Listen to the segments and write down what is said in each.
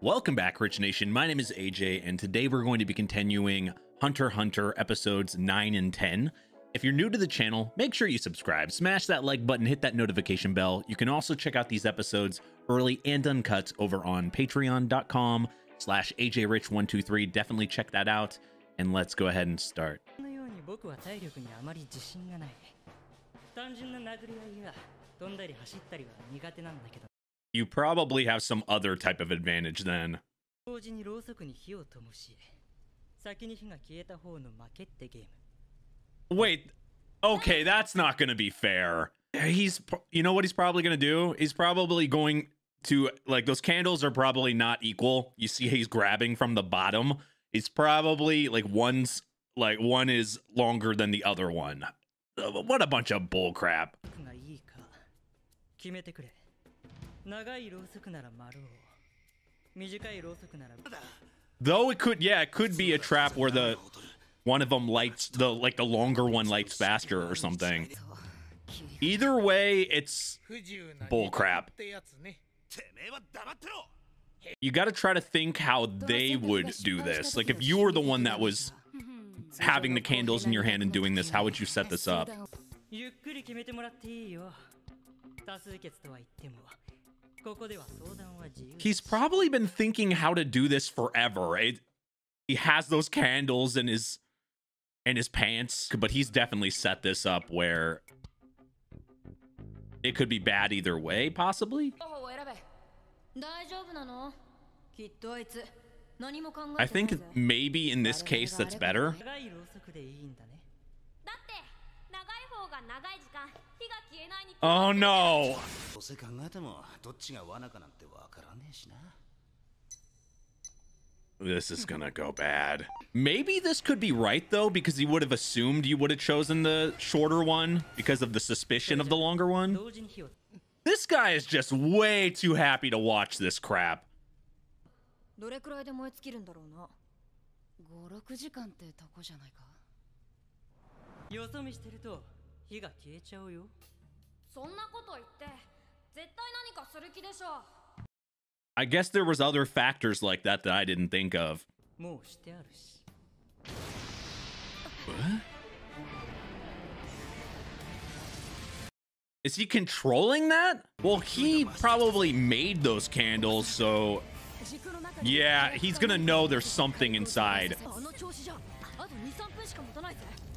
Welcome back, Rich Nation. My name is AJ, and today we're going to be continuing Hunter x Hunter episodes 9 and 10. If you're new to the channel, make sure you subscribe, smash that like button, hit that notification bell. You can also check out these episodes early and uncut over on patreon.com slash ajrich123. Definitely check that out, and let's go ahead and start. のように僕は体力にあまり自信がない単純な殴り合いや飛んだり走ったりは苦手なんだけど You probably have some other type of advantage then. 同時にろうそくに火を灯し先に火が消えた方の負けってゲーム Wait, okay, that's not going to be fair. He's, pro- you know what he's probably going to do? He's probably going to, like, those candles are probably not equal. You see, he's grabbing from the bottom. He's probably, like, one's, like, one is longer than the other one. Uh, What a bunch of bull crap. 僕がいいか決めてくれ 長いろうそくなら丸を短いろうそくなら Though it could, yeah, it could be a trap where the one of them lights the like the longer one lights faster or something. Either way, it's 不自由な Bull crap. ってやつねてめえは黙ってろ you got to try to think how they would do this. Like if you were the one that was having the candles in your hand and doing this, how would you set this up? He's probably been thinking how to do this forever. It, he has those candles in his in his pants, but he's definitely set this up where it could be bad either way, possibly. I think maybe in this case that's better. 長いろうそくでいいんだねだって長い方が長い時間火が消えないに Oh no. どうせ考えてもどっちが罠かなんてわからねえしな This is gonna go bad. Maybe this could be right though, because he would have assumed you would have chosen the shorter one because of the suspicion of the longer one. 同時に火を This guy is just way too happy to watch this crap. どれくらいで燃え尽きるんだろうな56時間ってとこじゃないかよそ見してると 火が消えちゃうよそんなこと言って絶対何かする気でしょ I guess there was other factors like that that I didn't think of. もうしてあるし Is he controlling that? Well, he probably made those candles, so 軸の中で yeah, he's gonna know there's something inside.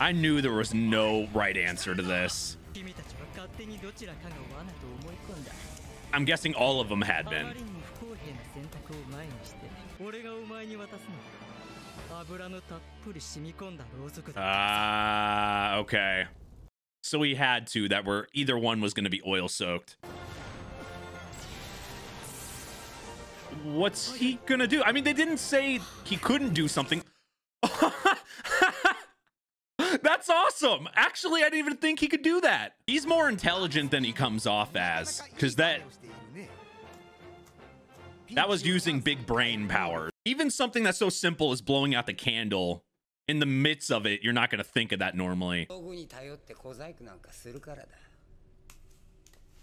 I knew there was no right answer to this. I'm guessing all of them had been. Ah, uh, okay. So we had two that were either one was going to be oil soaked. What's he going to do? I mean, they didn't say he couldn't do something. awesome. Actually, I didn't even think he could do that. He's more intelligent than he comes off as because that that was using big brain power. Even something that's so simple as blowing out the candle in the midst of it, you're not going to think of that normally.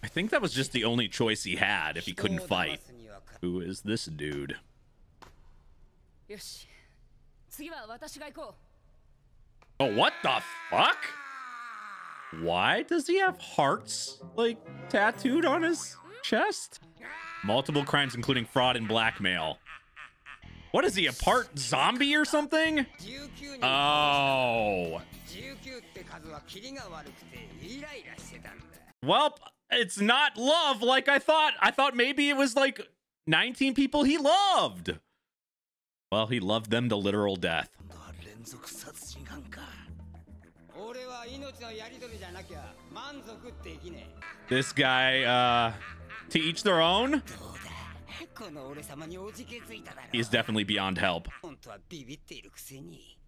I think that was just the only choice he had if he couldn't fight. Who is this dude? Oh, what the fuck? Why does he have hearts, like, tattooed on his chest? Multiple crimes, including fraud and blackmail. What is he, a part zombie or something? Oh. Well, it's not love like I thought. I thought maybe it was like 19 people he loved. Well, he loved them to literal death. This guy, uh, to each their own. えどうだこの俺様におじけづいただろ He is definitely beyond help. 本当はビビっているくせに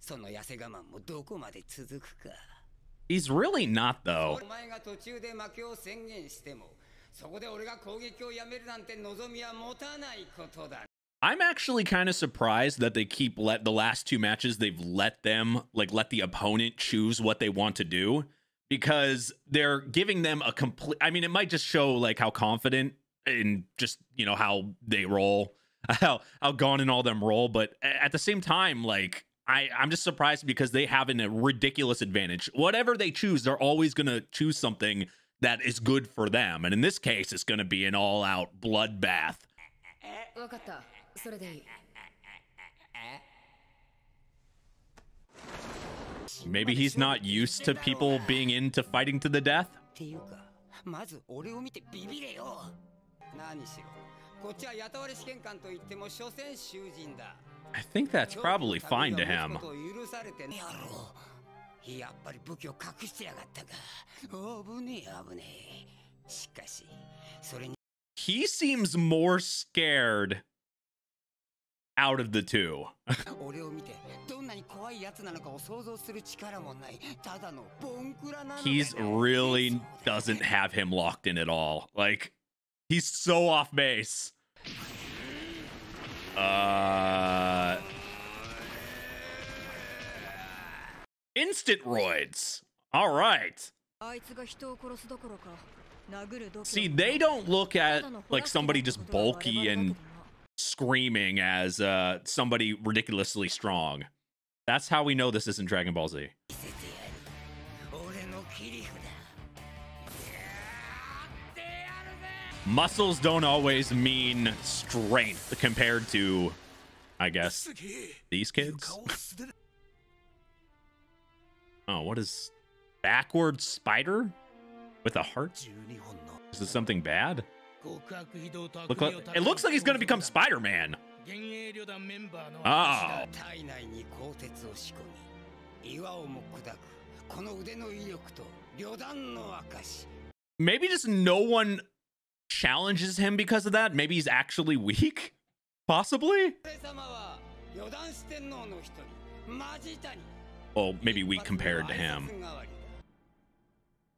その痩せ我慢もどこまで続くか He's really not, though. お前が途中で負けを宣言してもそこで俺が攻撃をやめるなんて望みは持たないことだ I'm actually kind of surprised that they keep let the last two matches they've let them like let the opponent choose what they want to do because they're giving them a complete I mean it might just show like how confident and just you know how they roll, how how Gon and all them roll. But at the same time, like I I'm just surprised because they have an, a ridiculous advantage. Whatever they choose, they're always gonna choose something that is good for them, and in this case, it's gonna be an all out bloodbath. わかったそれでいい Maybe he's not used to people being into fighting to the death. っていうかまず俺を見てビビれよ何しろこっちは雇われ試験官といっても所詮囚人だ I think that's probably fine to him. やっぱり武器を隠してやがったか危ねえ危ねえしかしそれに he seems more scared out of the two. he's really doesn't have him locked in at all. Like, he's so off base. Uh, instant roids. All right. See, they don't look at like somebody just bulky and screaming as uh, somebody ridiculously strong. That's how we know this isn't Dragon Ball Z. Muscles don't always mean strength compared to, I guess, these kids. oh, what is backward spider? With a heart? Is this something bad? Look like, it looks like he's going to become Spider-Man. Oh. Maybe just no one challenges him because of that. Maybe he's actually weak. Possibly. Well, maybe weak compared to him.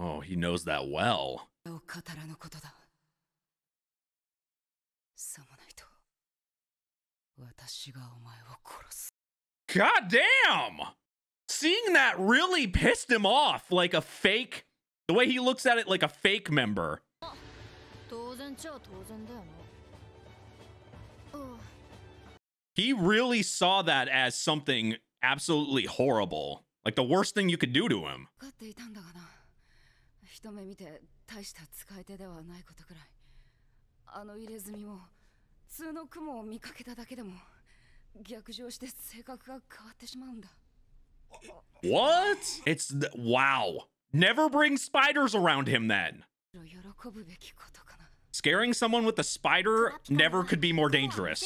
Oh, he knows that well. God damn! Seeing that really pissed him off like a fake. The way he looks at it like a fake member. He really saw that as something absolutely horrible. Like the worst thing you could do to him. 一目見て大した使い手ではないことくらいあの入れ墨も普通の雲を見かけただけでも逆上して性格が変わってしまうんだ What? It's wow. Never bring spiders around him then. Scaring someone with a spider never could be more dangerous.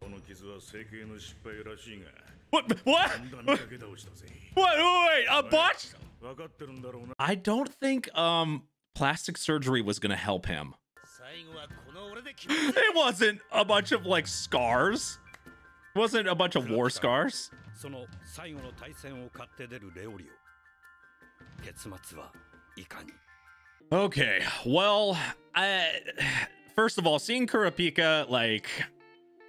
この傷は整形の失敗らしいが What? What? だんだんかけ倒したぜ What? Wait, a botch? 分かってるんだろうな I don't think um plastic surgery was gonna help him. 最後はこの俺で決め It wasn't a bunch of like scars. It wasn't a bunch of war scars. その最後の対戦を買って出るレオリオ結末はいかに Okay, well, I, first of all, seeing Kurapika like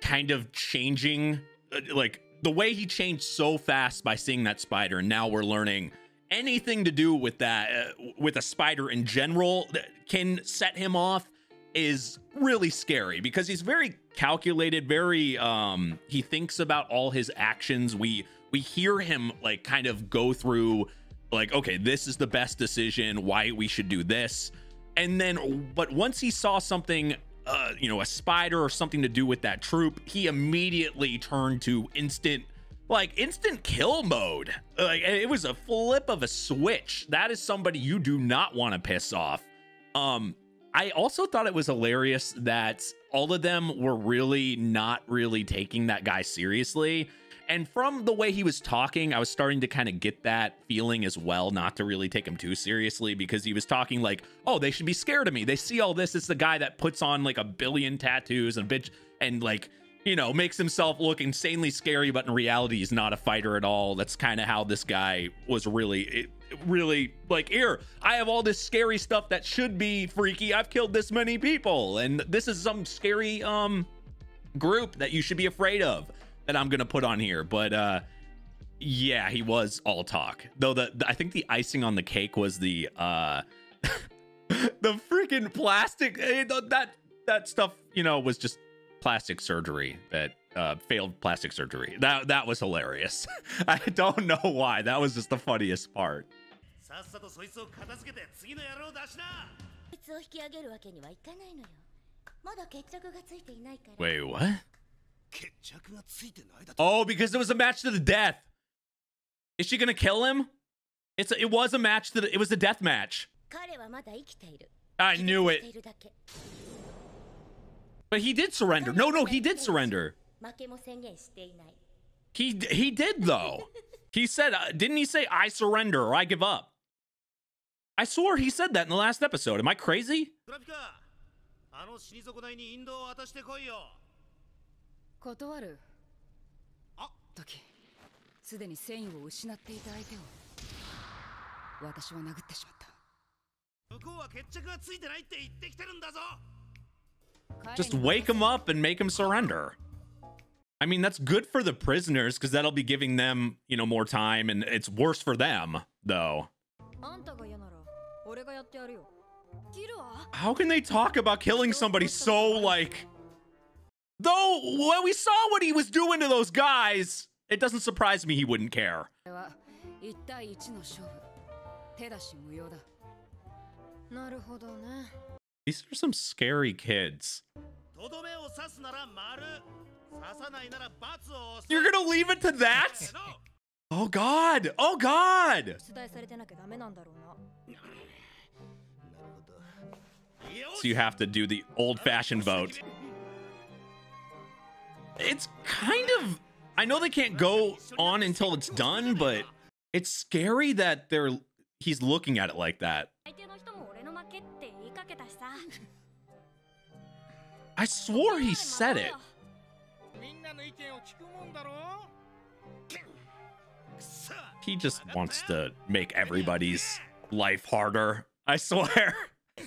kind of changing, uh, like the way he changed so fast by seeing that spider, and now we're learning anything to do with that, uh, with a spider in general that can set him off is really scary because he's very calculated, very um he thinks about all his actions. We we hear him like kind of go through like okay, this is the best decision, why we should do this. And then but once he saw something uh you know, a spider or something to do with that troop, he immediately turned to instant like instant kill mode. Like it was a flip of a switch. That is somebody you do not want to piss off. Um I also thought it was hilarious that all of them were really not really taking that guy seriously. And from the way he was talking, I was starting to kind of get that feeling as well, not to really take him too seriously because he was talking like, oh, they should be scared of me. They see all this. It's the guy that puts on like a billion tattoos and bitch and like, you know, makes himself look insanely scary, but in reality, he's not a fighter at all. That's kind of how this guy was really, it, really like, here, I have all this scary stuff that should be freaky. I've killed this many people, and this is some scary, um, group that you should be afraid of that I'm gonna put on here. But uh yeah, he was all talk. Though the, the I think the icing on the cake was the uh the freaking plastic eh, that that stuff, you know, was just plastic surgery that uh failed plastic surgery. That that was hilarious. I don't know why. That was just the funniest part. さっさとそいつを片付けて次の野郎を出しなこいつを引き上げるわけにはいかないのよまだ決着がついていないから Wait, what? Oh, because it was a match to the death. Is she gonna kill him? It's a, it was a match that it was a death match. I knew it. But he did surrender. No, no, he did surrender. He he did though. He said, uh, didn't he say I surrender or I give up? I swore he said that in the last episode. Am I crazy? 断るあ時すでに戦意を失っていた相手を私は殴ってしまった向こうは決着がついてないって言ってきてるんだぞ Just wake him up and make him surrender. I mean, that's good for the prisoners because that'll be giving them, you know, more time, and it's worse for them, though. あんたが嫌なら俺がやってやるよギルは How can they talk about killing somebody so, like. Though, when we saw what he was doing to those guys, it doesn't surprise me he wouldn't care. These are some scary kids. You're gonna leave it to that? Oh god! Oh god! So you have to do the old-fashioned vote. It's kind of, I know they can't go on until it's done, but it's scary that they're, he's looking at it like that. I swore he said it. He just wants to make everybody's life harder. I swear.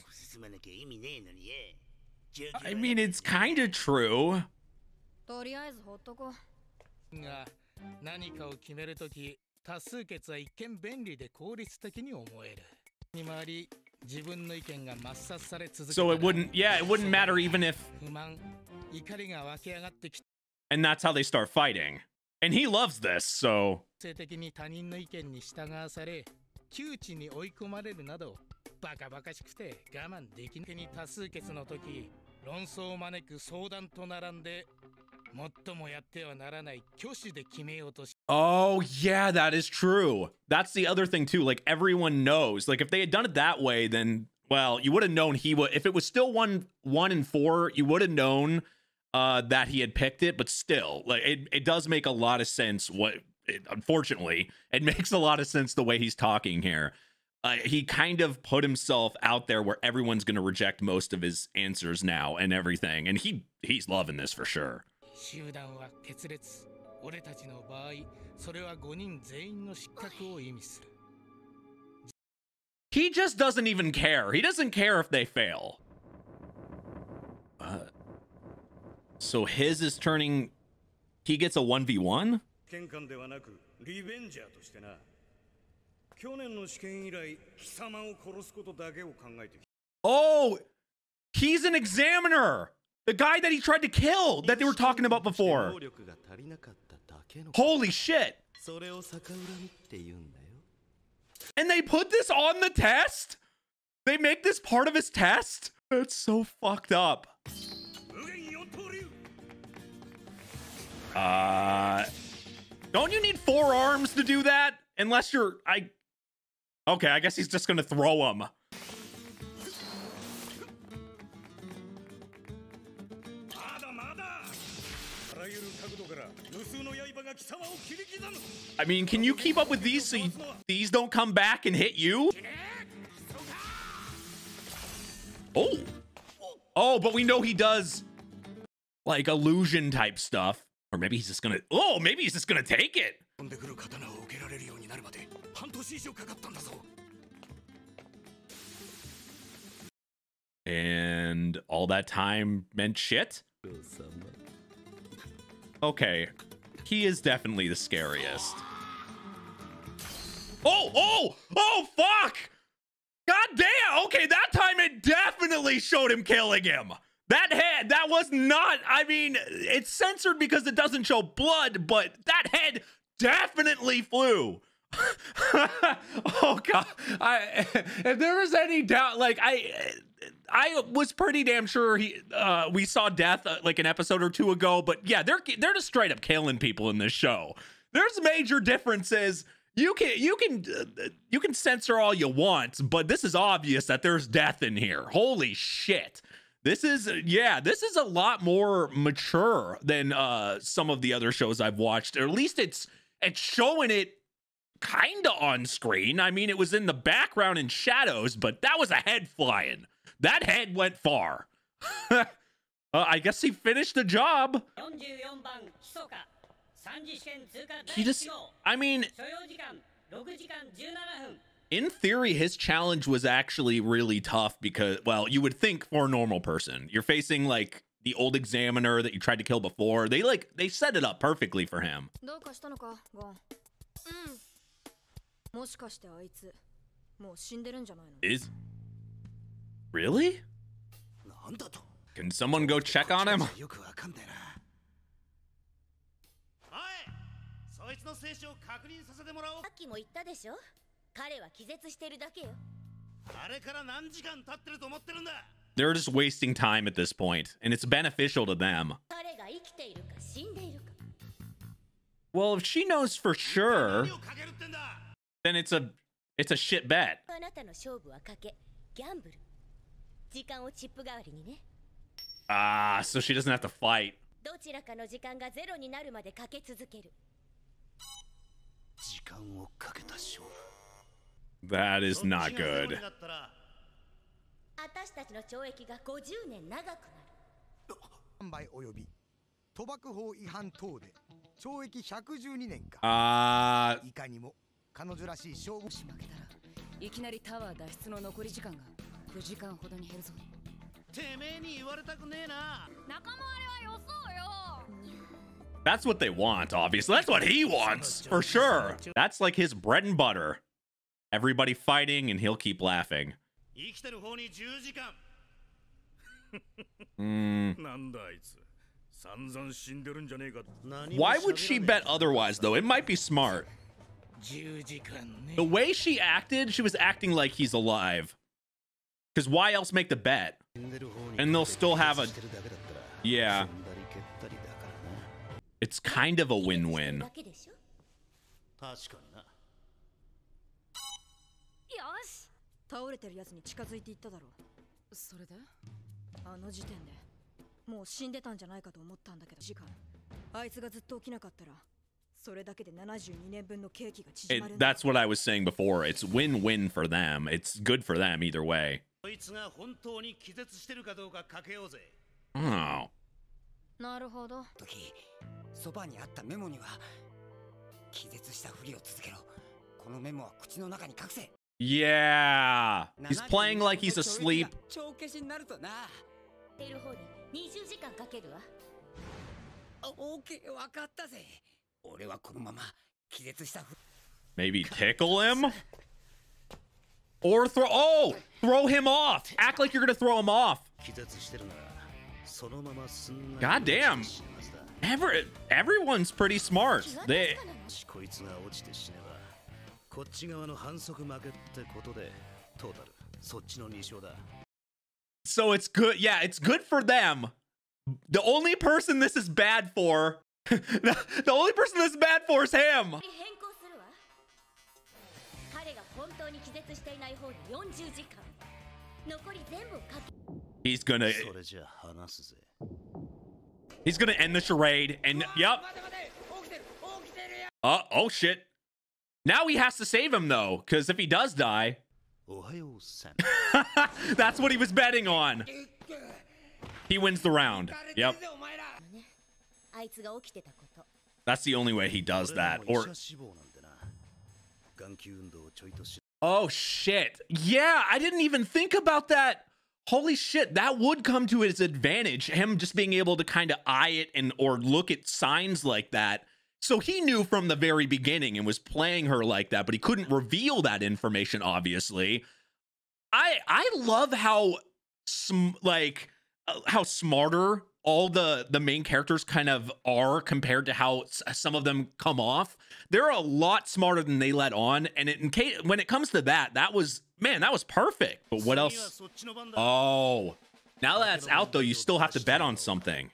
I mean, it's kind of true. とりあえずほっとこう。が何かを決めるとき多数決は一見便利で効率的に思える。に回り自分の意見が抹殺され続け So it wouldn't, yeah, it wouldn't matter even if, 不満怒りが湧き上がってき and that's how they start fighting. And he loves this, so 性的に他人の意見に従わされ窮地に追い込まれるなどバカバカしくて我慢できなに多数決の時論争を招く相談と並んで Oh, yeah, that is true. That's the other thing, too. Like, everyone knows. Like, if they had done it that way, then, well, you would have known he would. If it was still one, one and four, you would have known uh, that he had picked it. But still, like, it, it does make a lot of sense. What, it, unfortunately, it makes a lot of sense the way he's talking here. Uh, he kind of put himself out there where everyone's going to reject most of his answers now and everything. And he he's loving this for sure. 集団は決裂俺たちの場合それは5人全員の失格を意味する He just doesn't even care. He doesn't care if they fail. Uh, so his is turning. He gets a 1v1? 試験官ではなくリベンジャーとしてな去年の試験以来貴様を殺すことだけを考えてきた Oh, he's an examiner. The guy that he tried to kill that they were talking about before. Holy shit. And they put this on the test? They make this part of his test? That's so fucked up. Uh, don't you need four arms to do that? Unless you're, I, okay, I guess he's just gonna throw him. I mean, can you keep up with these so you, these don't come back and hit you? Oh. Oh, but we know he does like illusion type stuff. Or maybe he's just gonna, oh, maybe he's just gonna take it. And all that time meant shit? Okay, he is definitely the scariest. Oh, oh, oh, fuck! God damn! Okay, that time it definitely showed him killing him. That head, that was not, I mean, it's censored because it doesn't show blood, but that head definitely flew. oh god i if there was any doubt like i i was pretty damn sure he uh we saw death uh, like an episode or two ago but yeah they're they're just straight up killing people in this show. There's major differences. You can you can uh, you can censor all you want but this is obvious that there's death in here. Holy shit. This is yeah this is a lot more mature than uh some of the other shows i've watched. Or at least it's it's showing it kind of on screen. I mean, it was in the background in shadows, but that was a head flying That head went far. uh, I guess he finished the job. He just, I mean, in theory, his challenge was actually really tough because, well, you would think for a normal person, you're facing like the old examiner that you tried to kill before. They like, they set it up perfectly for him. もしかしてあいつもう死んでるんじゃないの Is Really? Can someone go check on him? They're just wasting time at this point, and it's beneficial to them. Well, if she knows for sure, then it's a it's a shit bet. Ah, so she doesn't have to fight. どちらかの時間がゼロになるまでかけ続ける。時間をかけた勝負。That is not good. になったら。私たちの懲役が50年長くなる。販売及び賭博法違反等で懲役112年か。Uh, いかにも彼女らしい勝負もし負けたら。いきなりタワー脱出の残り時間が9時間ほどに減るぞてめえに言われたくねえな仲間割れはよそうよ that's what they want, obviously. That's what he wants, for sure. That's like his bread and butter. Everybody fighting, and he'll keep laughing. 生きてる方に10時間 Mm. なんだあいつ散々死んでるんじゃねえか Why would she bet otherwise, though? It might be smart. 10時間ね The way she acted, she was acting like he's alive. Because why else make the bet? 死んでる方に And they'll still have a- してるだけだったら Yeah. 踏んだり蹴ったりだからな It's kind of a win It, まるんだ that's what I was saying before. It's win win for them. It's good for them either way. こいつが本当に気絶してるかどうかかけようぜ Oh. なるほど時そばにあったメモには気絶したふりを続けろこのメモは口の中に隠せ Yeah. He's playing like he's asleep. 帳消しになるとなている方に20時間かけるわあオーケーわかったぜ Maybe tickle him? Or throw- Oh! Throw him off! Act like you're gonna throw him off! God damn! Everett, everyone's pretty smart. They... So it's good. Yeah, it's good for them. The only person this is bad for the only person that's bad for is him. He's gonna. He's gonna end the charade and yep. Uh oh shit. Now he has to save him though, because if he does die. that's what he was betting on. He wins the round. Yep. That's the only way he does that. Or Oh shit. Yeah, I didn't even think about that. Holy shit, that would come to his advantage. Him just being able to kind of eye it and or look at signs like that. So he knew from the very beginning and was playing her like that, but he couldn't reveal that information obviously. I I love how sm- like uh, how smarter all the the main characters kind of are compared to how some of them come off. They're a lot smarter than they let on, and it, in case when it comes to that, that was man, that was perfect. But what else? Oh, now that's out though, you still have to bet on something,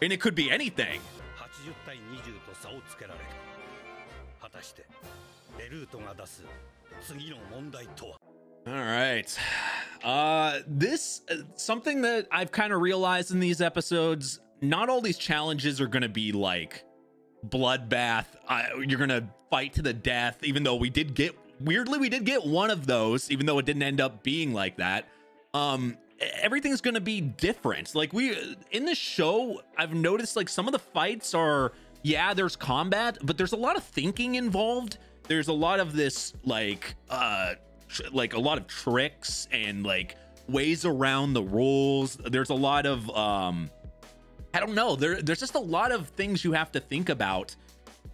and it could be anything. All right. Uh, this uh, something that I've kind of realized in these episodes. Not all these challenges are going to be like bloodbath. You're going to fight to the death, even though we did get weirdly we did get one of those, even though it didn't end up being like that. Um, everything's going to be different. Like we uh, in the show, I've noticed like some of the fights are yeah, there's combat, but there's a lot of thinking involved. There's a lot of this like uh like a lot of tricks and like ways around the rules. There's a lot of um I don't know. There there's just a lot of things you have to think about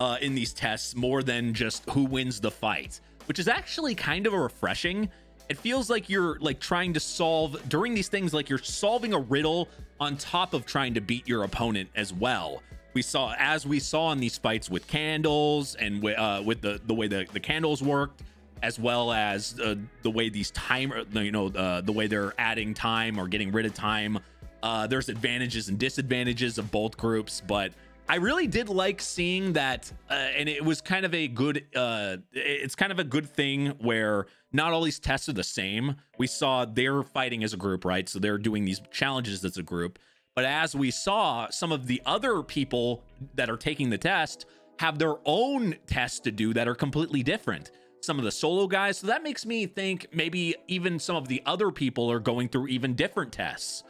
uh in these tests more than just who wins the fight, which is actually kind of a refreshing. It feels like you're like trying to solve during these things like you're solving a riddle on top of trying to beat your opponent as well. We saw as we saw in these fights with candles and uh, with the the way the, the candles worked as well as uh, the way these timer you know uh, the way they're adding time or getting rid of time. Uh, there's advantages and disadvantages of both groups but i really did like seeing that uh, and it was kind of a good uh, it's kind of a good thing where not all these tests are the same. We saw they're fighting as a group right? So they're doing these challenges as a group. But as we saw some of the other people that are taking the test have their own tests to do that are completely different some of the solo guys. So that makes me think maybe even some of the other people are going through even different tests.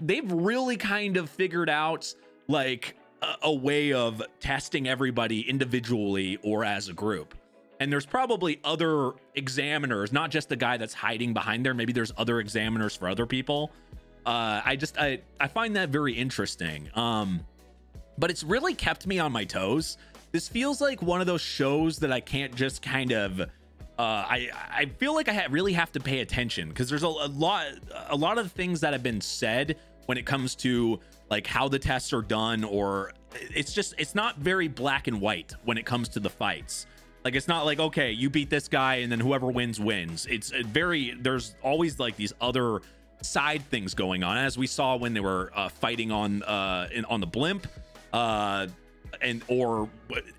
They've really kind of figured out like a, a way of testing everybody individually or as a group. And there's probably other examiners, not just the guy that's hiding behind there. Maybe there's other examiners for other people. Uh, I just I I find that very interesting. Um, but it's really kept me on my toes. This feels like one of those shows that I can't just kind of uh I I feel like I ha- really have to pay attention because there's a, a lot a lot of things that have been said when it comes to like how the tests are done or it's just it's not very black and white when it comes to the fights. Like it's not like okay, you beat this guy and then whoever wins wins. It's a very there's always like these other side things going on as we saw when they were uh, fighting on uh in, on the blimp uh and or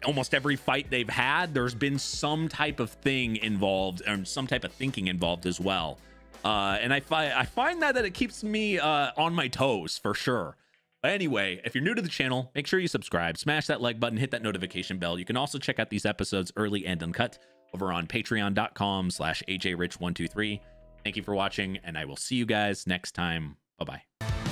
almost every fight they've had there's been some type of thing involved and some type of thinking involved as well. Uh and i find i find that that it keeps me uh on my toes for sure. But anyway if you're new to the channel make sure you subscribe smash that like button hit that notification bell. You can also check out these episodes early and uncut over on patreon.com slash ajrich123 thank you for watching and i will see you guys next time. Bye bye